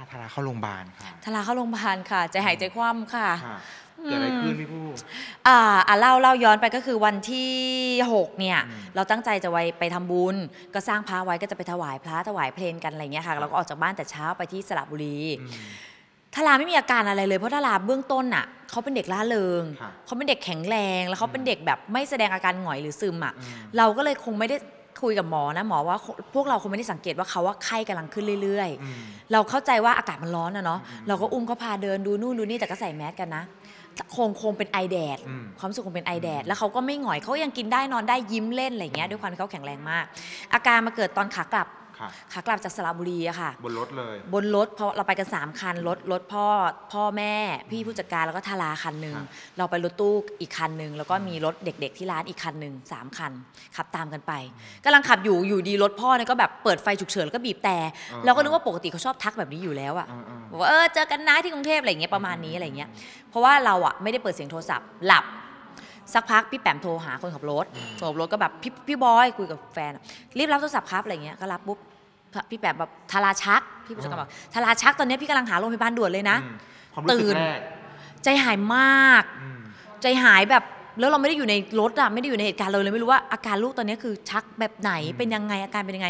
พาทาราเข้าโรงพยาบาลค่ะทาราเข้าโรงพยาบาลค่ะใจหายใจคว่ำค่ะค่ะเกิดอะไรขึ้นพี่ผู้ อ่าอ่าเล่าเล่าย้อนไปก็คือวันที่ 6 เนี่ย อืมเราตั้งใจจะไว้ไปทำบุญ ก็สร้างพระไว้ก็จะไปถวายพระถวายเพลงกันอะไรเงี้ยค่ะ เราก็ออกจากบ้านแต่เช้าไปที่สระบุรี อืม ทาราไม่มีอาการอะไรเลยเพราะทาราเบื้องต้นอะเขาเป็นเด็กล่าเริงค่ะเขาเป็นเด็กแข็งแรงแล้วเขาเป็นเด็กแบบไม่แสดงอาการหงอยหรือซึมอะอืม เราก็เลยคงไม่ได้ คุยกับหมอนะหมอว่าพวกเราคงไม่ได้สังเกตว่าเขาว่าไข้กำลังขึ้นเรื่อยๆอืมเราเข้าใจว่าอากาศมันร้อนนะเนาะอืมเราก็อุ้มเขาพาเดินดูนู่นดูนี่แต่ก็ใส่แมสกันนะคงคงเป็นไอแดดอืมความรู้สึกคงเป็นไอแดดแล้วเขาก็ไม่หงอยเขายังกินได้นอนได้ยิ้มเล่นอะไรอย่างเงี้ยด้วยความที่เขาแข็งแรงมาก อาการมาเกิดตอนขากลับค่ะ ขากลับจากสระบุรีอะค่ะ บนรถเลย บนรถเพราะเราไปกัน 3 คันรถรถพ่อพ่อแม่พี่ผู้จัดการแล้วก็ทาราคันหนึ่งครับเราไปรถตู้อีกคันหนึ่งแล้วก็มีรถเด็ก ๆ ที่ร้านอีกคันหนึ่งสามคัน ขับตามกันไปกำลังขับอยู่อยู่ดีรถพ่อเนี่ยก็แบบเปิดไฟฉุกเฉินแล้วก็บีบแต่เราก็นึกว่าปกติเขาชอบทักแบบนี้อยู่แล้วอะอ่าๆบอกว่าเออเจอกันนะที่กรุงเทพอะไรอย่างเงี้ยประมาณนี้อะไรอย่างเงี้ยเพราะว่าเราอะไม่ได้เปิดเสียงโทรศัพท์หลับสักพักพี่แปมโทรหาคนขับรถคนขับรถก็แบบพี่พี่บอยคุยกับแฟนอะรีบรับโทรศัพท์ครับอะไรอย่างเงี้ยก็รับปุ๊บ พี่แปมแบบทาราชัก พี่ผู้จัดการบอกทาราชักตอนนี้พี่กำลังหาโรงพยาบาลด่วนเลยนะอืมความรู้สึตื่กนแรกใจหายมากอืมใจหายแบบแล้วเราไม่ได้อยู่ในรถอะไม่ได้อยู่ในเหตุการณ์เราเลยไม่รู้ว่าอาการลูกตอนนี้คือชักแบบไหนอืมเป็นยังไงอาการเป็นยังไง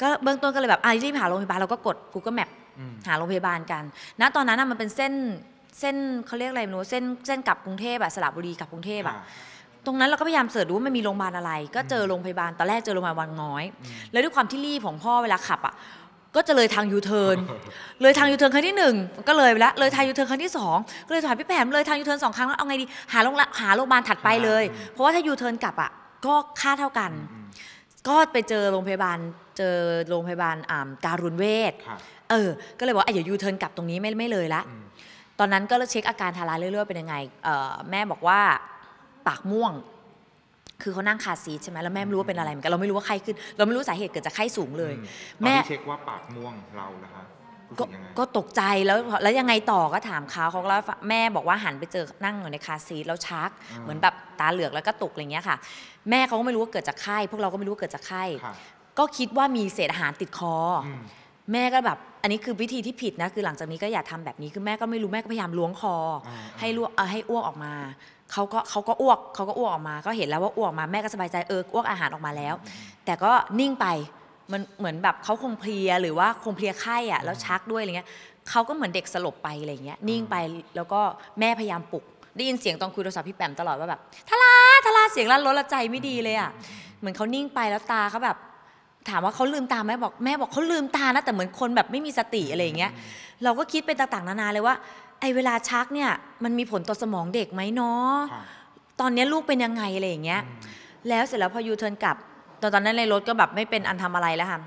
ก็เบื้องต้นก็เลยแบบอะรีบหาโรงพยาบาลเราก็กด Google Map อืมหาโรงพยาบาลกัน ณตอนนั้นน่ะมันเป็นเส้นเส้นเขาเรียกอะไรไม่รู้เส้นเส้นกลับกรุงเทพอะสระบุรีกลับกรุงเทพอะค่ะ ตรงนั้นเราก็พยายามเสิร์ชดูว่ามันมีโรงพยาบาลอะไร ก็เจอโรงพยาบาลตอนแรกเจอโรงพยาบาลวังน้อยอืมแล้วด้วยความที่รีบของพ่อเวลาขับอะก็จะเลยทางยูเทิร์นเลยทางยูเทิร์นครั้งที่หนึ่งก็เลยไปแล้วเลยทางยูเทิร์นครั้งที่สองก็เลยถามพี่แปมเลยทางยูเทิร์นสองครั้งแล้วเอาไงดีหาโรงละหาโรงพยาบาลถัดไปเลยอืมเพราะว่าถ้ายูเทิร์นกลับอะก็ค่าเท่ากันอืมก็ไปเจอโรงพยาบาลเจอโรงพยาบาลอ่าการุณเวชค่ะเออ ก็เลยบอกว่าอะเดี๋ยวยูเทิร์นกลับตรงนี้ไม่ไม่เลยละอืมตอนนั้นก็เช็คอาการทาราเรื่อยๆเป็นยังไงเอ่อแม่บอกว่า ปากม่วง คือเขานั่งคาร์ซีทใช่ไหมแล้วแม่ไม่รู้ว่าเป็นอะไรเหมือนกันเราไม่รู้ว่าไข้ขึ้น เราไม่รู้สาเหตุเกิดจากไข้สูงเลยอืตอนแม่ที่เช็คว่าปากม่วงเราแล้วคะรู้ก็สึกยังไงก็ตกใจแล้วแล้วยังไงต่อก็ถามเขาเขาก็เล่าให้ฟังแม่บอกว่าหันไปเจอนั่งอยู่ในคาร์ซีทแล้วชักอ่าเหมือนแบบตาเหลือกแล้วก็ตกอะไรเงี้ยค่ะ แม่เขาก็ไม่รู้ว่าเกิดจากไข้พวกเราก็ไม่รู้ว่าเกิดจากไข้ค่ะก็คิดว่ามีเศษอาหารติดคอออืมแม่ก็แบบ อันนี้คือวิธีที่ผิดนะคือหลังจากนี้ก็อย่าทำแบบนี้คือแม่ก็ไม่รู้แม่ก็พยายามล้วงคออาให้ลวกเอ่อให้อ้วกออกมาเขาก็เขาก็อ้วกเขาก็อ้วกออกมา ก็เห็นแล้วว่าอ้วกออกมาแม่ก็สบายใจเอออ้วกอาหารออกมาแล้ว แต่ก็นิ่งไปมันเหมือนแบบเขาคงเพลียหรือว่าคงเพลียไข้อะแล้วชักด้วยอะไรเงี้ยเขาก็เหมือนเด็กสลบไปอะไรเงี้ยนิ่งไปแล้วก็แม่พยายามปลุก ได้ยินเสียงตอนคุยโทรศัพท์พี่แปมตลอดว่าแบบทาราทาราเสียงลั่นรถและใจไม่ดีเลยอะเหมือนเขานิ่งไปแล้วตาเขาแบบ ถามว่าเขาลืมตาไหมบอกแม่บอกเขาลืมตานะแต่เหมือนคนแบบไม่มีสติอะไรอย่างเงี้ยเราก็คิดเป็นต่างๆนานาเลยว่า ไอ้เวลาชักเนี่ยมันมีผลต่อสมองเด็กไหมเนาะค่ะตอนเนี้ยลูกเป็นยังไงอะไรอย่างเงี้ยอืมแล้วเสร็จแล้วพอยูเทิร์นกลับ ตอนตอนนั้นในรถก็แบบไม่เป็นอันทำอะไรแล้วค่ะ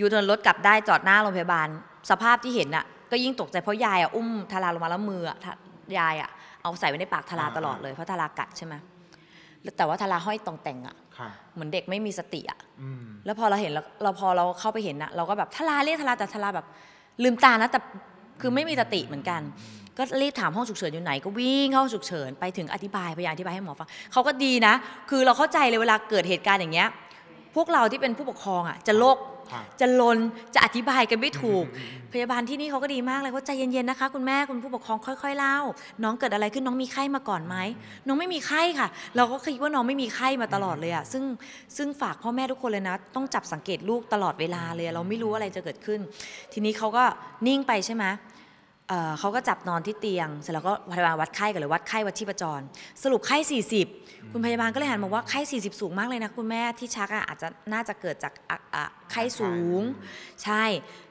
ยูเทิร์นรถกลับได้จอดหน้าโรงพยาบาล สภาพที่เห็นอะก็ยิ่งตกใจเพราะยายอะอุ้มทาราลงมาแล้วมืออะทายายอะเอาใส่ไว้ในปากทาราตลอดเลยเพราะทารากัดใช่ไหม แล้วแต่ว่าทาราห้อยต่องแต่งอะค่ะเหมือนเด็กไม่มีสติอะอืมแล้วพอเราเห็นแล้วเราพอเราเข้าไปเห็นนะเราก็แบบทาราเรียกทาราแต่ทาราแบบ ลืมตานะแต่คือไม่มีสติเหมือนกัน ก็รีบถามห้องฉุกเฉินอยู่ไหนก็วิ่งเข้าห้องฉุกเฉินไปถึงอธิบายพยายามอธิบายให้หมอฟังเขาก็ดีนะ คือเราเข้าใจเลยเวลาเกิดเหตุการณ์อย่างเงี้ย พวกเราที่เป็นผู้ปกครองอะจะโลกค่ะจะลนจะอธิบายกันไม่ถูกอืมอืมอืมพยาบาลที่นี่เขาก็ดีมากเลยว่าใจเย็นๆนะคะ คุณแม่คุณผู้ปกครองค่อย ๆเล่า น้องเกิดอะไรขึ้นน้องมีไข้มาก่อนไหมน้องไม่มีไข้ค่ะ เราก็คิดว่าน้องไม่มีไข้มาตลอดเลยอะซึ่งซึ่งฝากพ่อแม่ทุกคนเลยนะ ต้องจับสังเกตลูกตลอดเวลาเลยอะเราไม่รู้อะไรจะเกิดขึ้น ทีนี้เขาก็นิ่งไปใช่ไหม เอ่อเขาก็จับนอนที่เตียง เสร็จแล้วก็พยาบาลวัดไข้กันเลยวัดไข้วัดชีพจร สรุปไข้ 40 คุณพยาบาลก็เลยหันมาว่าไข้ 40 สูงมากเลยนะคุณแม่ที่ชักอะอาจจะน่าจะเกิดจากอะอะไข้สูง ใช่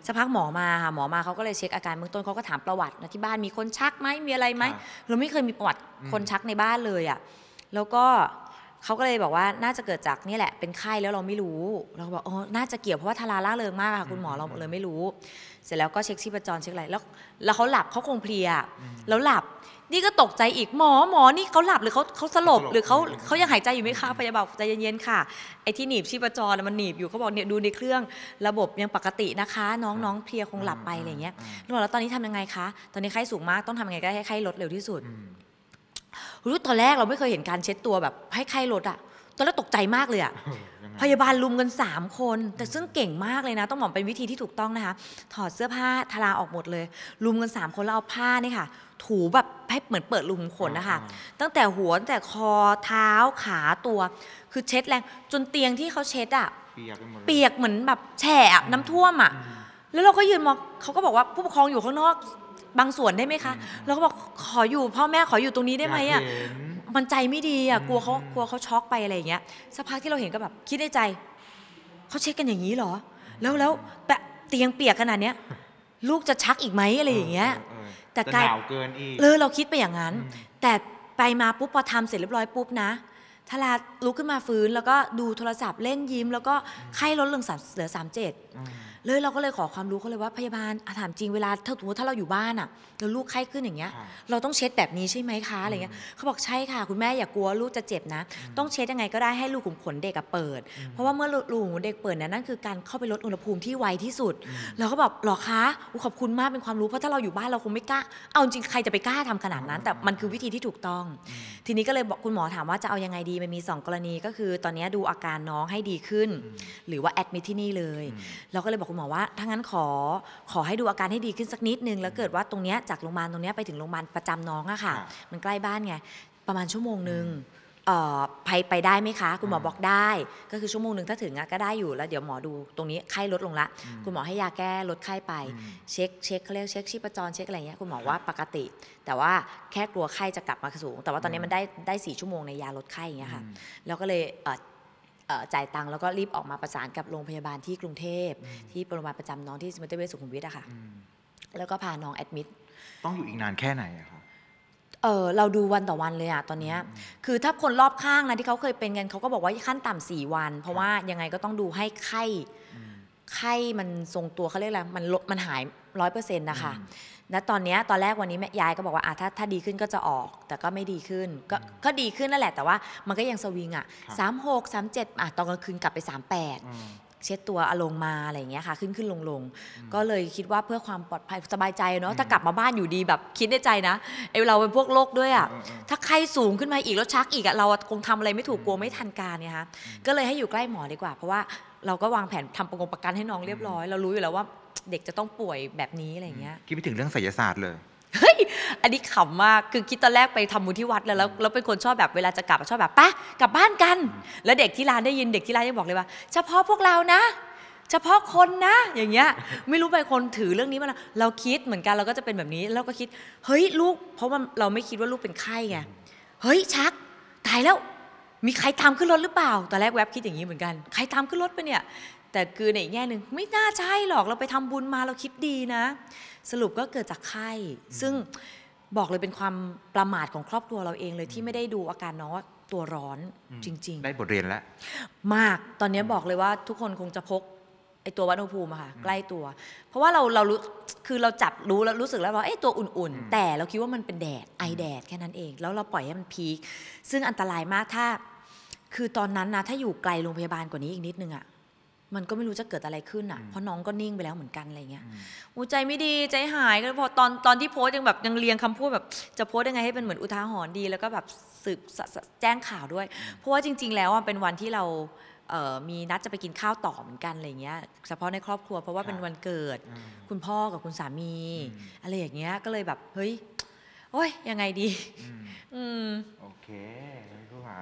สักพักหมอมาค่ะหมอมาเขาก็เลยเช็คอาการเบื้องต้นเขาก็ถามประวัตินะที่บ้านมีคนชักไหมมีอะไรไหมค่ะเราไม่เคยมีประวัติอืมคนชักในบ้านเลยอะ่ะแล้วก็ เขาก็เลยบอกว่าน่าจะเกิดจากนี่แหละเป็นไข้แล้วเราไม่รู้ เราก็บอกอ๋อน่าจะเกี่ยวเพราะว่าทาราล่าเริงมากค่ะคุณหมอเราเลยไม่รู้ เสร็จแล้วก็เช็คชีพจรเช็คอะไรแล้ว แล้วเขาหลับเขาคงเพลียแล้วหลับนี่ก็ตกใจอีกหมอหมอนี่เขาหลับหรือเขาเขาสลบสลบหรือเขาอืมเขายังหายใจอยู่ไหมคะพยาบาลบอกใจเย็นๆค่ะไอ้ที่หนีบชีพจรน่ะมันหนีบอยู่เขาบอกเนี่ยดูในเครื่องระบบยังปกตินะคะ น้องน้องเพลียคงหลับไปอะไรอย่างเงี้ยอืมแล้วบอกแล้วตอนนี้ทำยังไงคะ ตอนนี้ไข้สูงมากต้องทำยังไงก็ได้ให้ไข้ลดเร็วที่สุดอืม รู้ตอนแรกเราไม่เคยเห็นการเช็ดตัวแบบให้ไข้ลดอะตอนแรกตกใจมากเลยอะเออยังไงพยาบาลลุมกัน 3 คน แต่ซึ่งเก่งมากเลยนะ ต้องบอกเป็นวิธีที่ถูกต้องนะคะ ถอดเสื้อผ้าทลาออกหมดเลย ลุมกัน 3 คนแล้วเอาผ้านี่ค่ะ ถูแบบให้เหมือนเปิดรูขุมขนนะคะอ่าตั้งแต่หัวตั้งแต่คอเท้าขาตัว คือเช็ดแรง จนเตียงที่เขาเช็ดอะเปียกไปหมดเลยเปียกเหมือนแบบแฉะอะน้ำท่วมอะอืมแล้วเราก็ยืนมองเขาก็บอกว่าผู้ปกครองอยู่ข้างนอก บางส่วนได้ไหมคะอืมเราก็บอกขออยู่พ่อแม่ขออยู่ตรงนี้ได้ไหมยาอะกเห็นมันใจไม่ดีอะอืมกลัวเขาอืมกลัวเขาช็อกไปอะไรอย่างเงี้ยสักพักที่เราเห็นก็แบบคิดในใจเขาเช็คกันอย่างนี้เหรอ แล้วแล้วแปะเตียงเปียกขนาดเนี้ยลูกจะชักอีกไหมอะไรอย่างเงี้ยออเออแต่จะกลายหนาวเกินอีกเออเราคิดไปอย่างนั้นอืมแต่ไปมาปุ๊บพอทำเสร็จเรียบร้อยปุ๊บนะทาราลุกขึ้นมาฟื้นแล้วก็ดูโทรศัพท์เล่นยิ้ม แล้วก็ไข้ลดลงสามเหลือสามเจ็ดอืม เลยเราก็เลยขอความรู้เขาเลยว่าพยาบาลอะถามจริงเวลาถ้าสมมติถ้าเราอยู่บ้านอะแล้วลูกไข้ขึ้นอย่างเงี้ยค่ะเราต้องเช็ดแบบนี้ใช่ไหมคะอะไรเงี้ยเขาบอกใช่ค่ะ คุณแม่อย่ากลัวลูกจะเจ็บนะ ต้องเช็ดยังไงก็ได้ให้รูขุมขนเด็กอะเปิด เพราะว่าเมื่อรูขุมขนเด็กเปิดเนี่ยนั่นคือการเข้าไปลดอุณหภูมิที่ไวที่สุดเราก็แบบหรอคะอุ๊ยขอบคุณมากเป็นความรู้เพราะถ้าเราอยู่บ้านเราคงไม่กล้าเอาจริงใครจะไปกล้าทำขนาดนั้น แต่มันคือวิธีที่ถูกต้อง ทีนี้ก็เลยบอกคุณหมอถามว่าจะเอายังไงดีมันมีสองกรณีก็คือ ตอนนี้ดูอาการน้องให้ดีขึ้น หรือว่าแอดมิทที่นี่เลยเราก็เลยบอกคุณหมอว่าถ้างั้นขอขอให้ดูอาการให้ดีขึ้นสักนิดนึง แล้วเกิดว่าตรงเนี้ยจากโรงพยาบาลตรงเนี้ยไปถึงโรงพยาบาลประจำน้องอะค่ะครับมันใกล้บ้านไงประมาณชั่วโมงหนึ่งเอ่อไปไปได้ไหมคะ คุณหมอบอกได้ ก็คือชั่วโมงหนึ่งถ้าถึงอะก็ได้อยู่แล้วเดี๋ยวหมอดูตรงนี้ไข้ลดลงละ คุณหมอให้ยาแก้ลดไข้ไปอืมเช็คเช็คเขาเรียกเช็คชีพจรเช็คอะไรเงี้ยคุณหมอว่าปกติ แต่ว่าแค่กลัวไข้จะกลับมาสูง แต่ว่าตอนนี้มันได้ได้สี่ชั่วโมงในยาลดไข้อย่างเงี้ยค่ะอืมแล้วก็เลยเอ่อเอ่อ จ่ายตังค์แล้วก็รีบออกมาประสานกับโรงพยาบาลที่กรุงเทพ ที่โรงพยาบาลประจำน้องที่สมิติเวชสุขุมวิทอะค่ะอืมแล้วก็พาน้องแอดมิดต้องอยู่อีกนานแค่ไหนอะคะเออเราดูวันต่อวันเลยอะตอนเนี้ยคือถ้าคนรอบข้างนะที่เขาเคยเป็นกันเขาก็บอกว่าขั้นต่ำสี่วัน เพราะว่ายังไงก็ต้องดูให้ไข้อืมไข้มันทรงตัวเขาเรียกอะไรมันลดมันหายร้อยเปอร์เซ็นต์นะคะอืม ณตอนเนี้ยตอนแรกวันนี้แม่ยายก็บอกว่าอะถ้าถ้าดีขึ้นก็จะออก แต่ก็ไม่ดีขึ้น ก็ก็ดีขึ้นนั่นแหละแต่ว่ามันก็ยังสวิงอะครับสามหกสามเจ็ดอะตอนกลางคืนกลับไปสามแปดอืมเช็ดตัวอลงมาอะไรอย่างเงี้ยค่ะ ขึ้นขึ้นลงลงก็เลยคิดว่าเพื่อความปลอดภัยสบายใจเนาะถ้ากลับมาบ้านอยู่ดีแบบคิดในใจนะไอเราเป็นพวกโรคด้วยอะเออเออถ้าไข้สูงขึ้นมาอีกแล้วชักอีกอะเราอะคงทำอะไรไม่ถูกกลัวไม่ทันการเนี่ยคะก็เลยให้อยู่ใกล้หมอดีกว่า เพราะว่า เราก็วางแผนทำประกงประกันให้น้องเรียบร้อย เรารู้อยู่แล้วว่าเด็กจะต้องป่วยแบบนี้อะไรอย่างเงี้ยคิดไปถึงเรื่องไสยศาสตร์เลยอันนี้ขำมากคือคิดตอนแรกไปทำบุญที่วัดแล้วแล้วแล้วเป็นคนชอบแบบเวลาจะกลับอะชอบแบบปะกลับบ้านกัน แล้วเด็กที่ร้านได้ยินเด็กที่ร้านยังบอกเลยว่า เฉพาะพวกเรานะเฉพาะคนนะอย่างเงี้ยไม่รู้ไปคนถือเรื่องนี้มานะเราคิดเหมือนกันเราก็จะเป็นแบบนี้แล้วก็คิด เฮ้ยลูก เพราะว่าเราไม่คิดว่าลูกเป็นไข้ไงเฮ้ยชัก ตายแล้ว มีใครตามขึ้นรถหรือเปล่าตอนแรกแวบคิดอย่างนี้เหมือนกัน ใครตามขึ้นรถไปเนี่ย แต่คือในอีกแง่หนึ่งไม่น่าใช่หรอกเราไปทำบุญมาเราคิดดีนะ สรุปก็เกิดจากไข้ซึ่งบอกเลยเป็นความประมาทของครอบครัวเราเองเลยที่ไม่ได้ดูอาการน้องว่าตัวร้อนจริงได้บทเรียนแล้วๆมากตอนนี้บอกเลยว่าทุกคนคงจะพกไอตัววัดอุณหภูมิอะค่ะใกล้ตัว เพราะว่าเราเรารู้คือเราจับรู้แล้วรู้สึกแล้วว่าเอ้ตัวอุ่นอืมๆแต่เราคิดว่ามันเป็นแดดไอแดดแค่นั้นเอง แล้วเราปล่อยให้มันพีคซึ่งอันตรายมากถ้า คือตอนนั้นนะถ้าอยู่ไกลโรงพยาบาลกว่านี้อีกนิดนึงอะมันก็ไม่รู้จะเกิดอะไรขึ้นอะเพราะน้องก็นิ่งไปแล้วเหมือนกันอะไรเงี้ยอูใจไม่ดีใจหายก็พอตอนตอนที่โพสต์ยังแบบยังเรียงคำพูดแบบจะโพสต์ยังไงให้เป็นเหมือนอุทาหรณ์ดี แล้วก็แบบสืบสสแจ้งข่าวด้วย เพราะว่าจริง ๆ แล้วอะเป็นวันที่เราเอ่อมีนัดจะไปกินข้าวต่อเหมือนกันอะไรเงี้ยเฉพาะในครอบครัวเพราะว่าเป็นวันเกิดอืมคุณพ่อกับคุณสามีอืมอะไรอย่างเงี้ยก็เลยแบบเฮ้ยโอ้ยยังไงดี อืมอืมโอเคพี่ผู้หา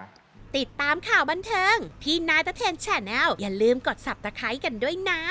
ติดตามข่าวบันเทิง พี่นายตะเทนแชนแนลอย่าลืมกด subscribe กันด้วยนะ